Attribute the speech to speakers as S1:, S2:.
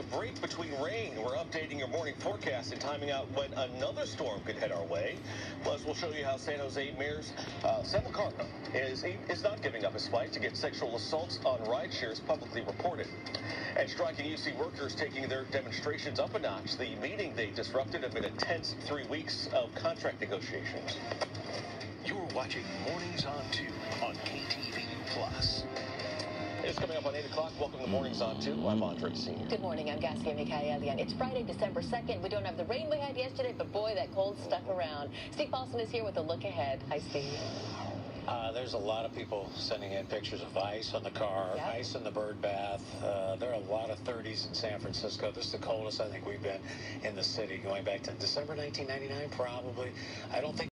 S1: A break between rain. We're updating your morning forecast and timing out when another storm could head our way. Plus, we'll show you how San Jose Mayor's uh, Liccardo is, is not giving up his fight to get sexual assaults on ride shares publicly reported. And striking UC workers taking their demonstrations up a notch. The meeting they disrupted amid a tense three weeks of contract negotiations.
S2: You're watching Mornings on 2 on.
S1: It's coming up on 8 o'clock. Welcome to Mornings on 2. I'm Andre Senior.
S3: Good morning. I'm Gasia Mikaelian. It's Friday, December 2nd. We don't have the rain we had yesterday, but boy, that cold stuck around. Steve Paulson is here with a look ahead. Hi, Steve.
S4: Uh, there's a lot of people sending in pictures of ice on the car,
S3: Yep.
S4: ice in the bird bath. Uh, there are a lot of 30s in San Francisco. This is the coldest I think we've been in the city going back to December 1999, probably. I don't think